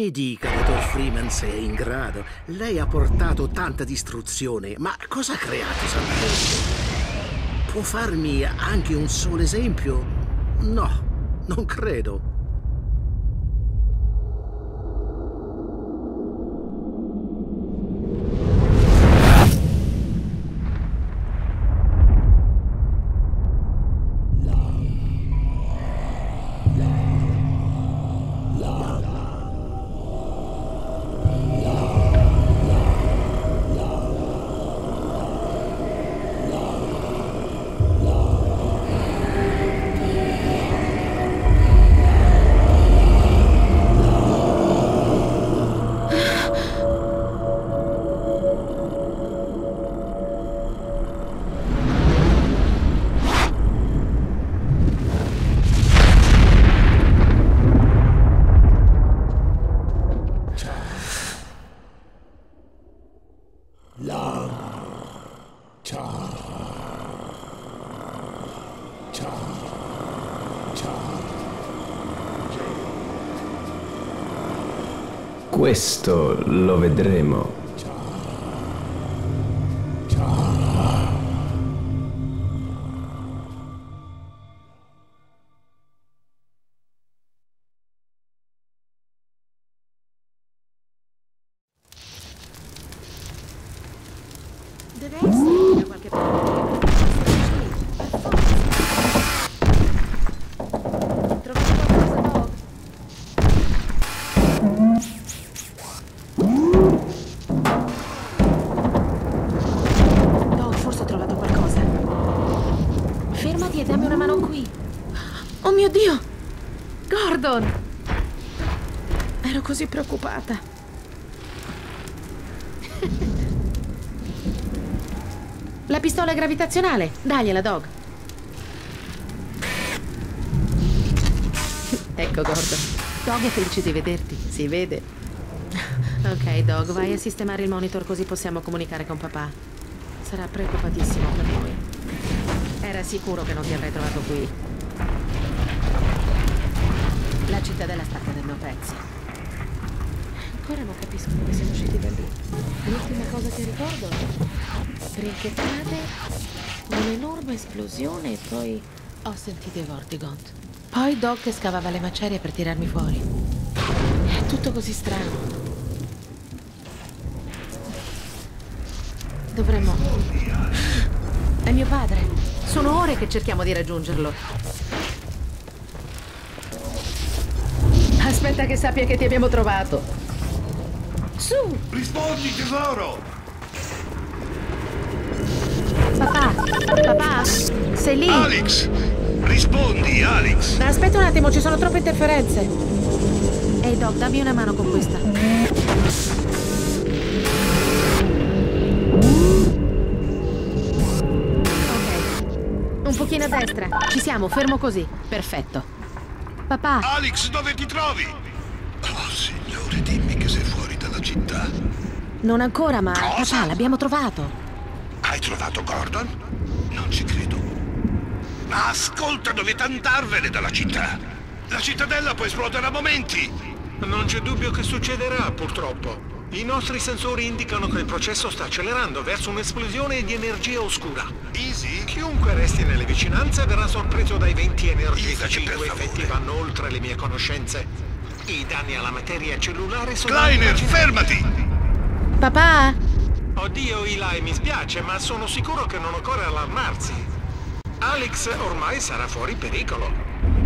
Mi dica, dottor Freeman, se è in grado. Lei ha portato tanta distruzione, ma cosa ha creato esattamente? Può farmi anche un solo esempio? No, non credo. Questo lo vedremo. Gordon! Ero così preoccupata. La pistola gravitazionale. Dagliela, Dog. ecco, Gordon. Dog è felice di vederti. Si vede. Ok, Dog, vai a sistemare il monitor così possiamo comunicare con papà. Sarà preoccupatissimo per noi. Era sicuro che non ti avrei trovato qui. La cittadella sta cadendo a pezzi. Ancora non capisco come siamo usciti da lì. L'ultima cosa che ricordo trinchettate, un'enorme esplosione e poi ho sentito i vortigont. Poi Doc scavava le macerie per tirarmi fuori. È tutto così strano. Dovremmo... È mio padre. Sono ore che cerchiamo di raggiungerlo. Aspetta che sappia che ti abbiamo trovato. Su! Rispondi, tesoro! Papà! Papà! Sei lì? Alex! Rispondi, Alex! Aspetta un attimo, ci sono troppe interferenze. Ehi Doc, dammi una mano con questa. Ok. Un pochino a destra. Ci siamo, fermo così. Perfetto. Papà, Alex, dove ti trovi? Oh, signore, dimmi che sei fuori dalla città. non ancora, ma Cosa? papà, l'abbiamo trovato. Hai trovato Gordon? Non ci credo. Ma ascolta, dovete andarvene dalla città. La cittadella può esplodere a momenti. Non c'è dubbio che succederà, purtroppo. I nostri sensori indicano che il processo sta accelerando verso un'esplosione di energia oscura. Easy? Chiunque resti nelle vicinanze verrà sorpreso dai venti energetici, i cui favore. effetti vanno oltre le mie conoscenze. I danni alla materia cellulare sono... Kleiner, fermati! Papà? Oddio, Eli, mi spiace, ma sono sicuro che non occorre allarmarsi. Alex ormai sarà fuori pericolo.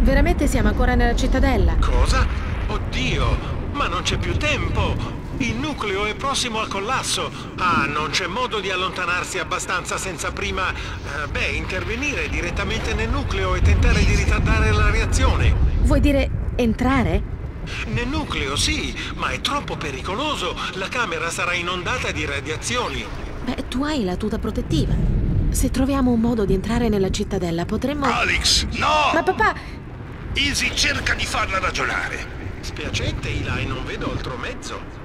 Veramente siamo ancora nella cittadella? Cosa? Oddio, ma non c'è più tempo! Il nucleo è prossimo al collasso. Ah, non c'è modo di allontanarsi abbastanza senza prima, eh, beh, intervenire direttamente nel nucleo e tentare di ritardare la reazione. Vuoi dire entrare? Nel nucleo sì, ma è troppo pericoloso. La camera sarà inondata di radiazioni. Beh, tu hai la tuta protettiva. Se troviamo un modo di entrare nella cittadella, potremmo... Alex, no! Ma papà, Easy cerca di farla ragionare. Spiacente, Eli, non vedo altro mezzo.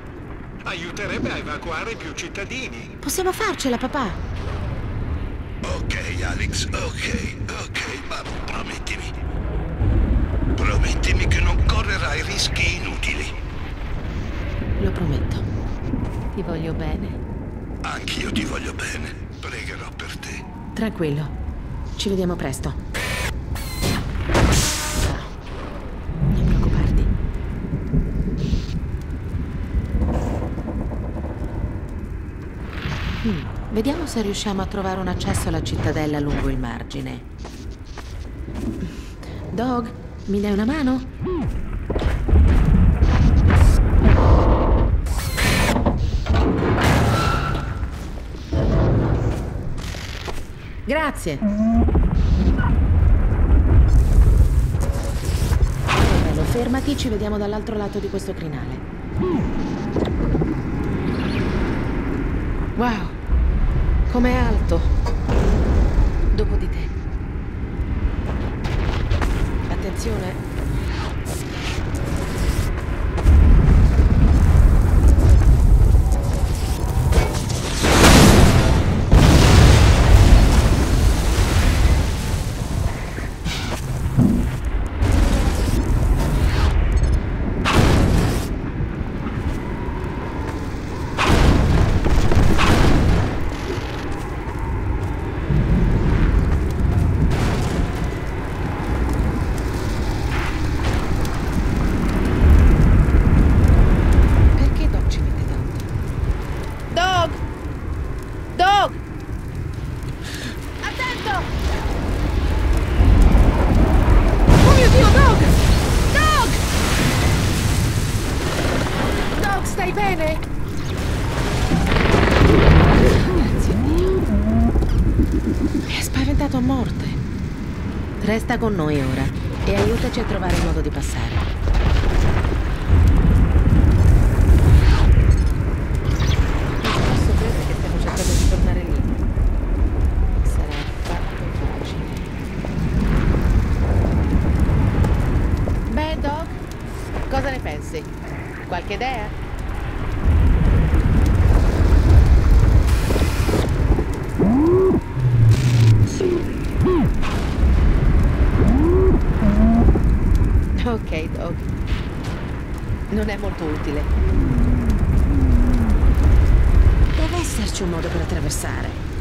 Aiuterebbe a evacuare più cittadini. possiamo farcela, papà. Ok, Alex, ok, ok, ma promettimi. Promettimi che non correrai rischi inutili. Lo prometto. Ti voglio bene. Anch'io ti voglio bene. Pregherò per te. Tranquillo. Ci vediamo presto. Vediamo se riusciamo a trovare un accesso alla cittadella lungo il margine. Dog, mi dai una mano? Grazie. Bello, fermati, ci vediamo dall'altro lato di questo crinale. Wow, com'è alto. Dopo di te. Attenzione. Resta con noi ora e aiutaci a trovare il modo di passare. Beh, Doc, cosa ne pensi? Qualche idea? Ok, Doc. Non è molto utile. Deve esserci un modo per attraversare.